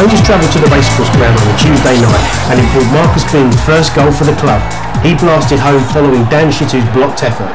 Rangers travelled to the racecourse ground on a Tuesday night and it Marcus Bean's first goal for the club. He blasted home following Dan Shittu's blocked effort.